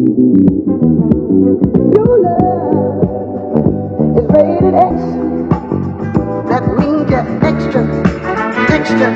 Your love is rated X. That means you're extra, extra,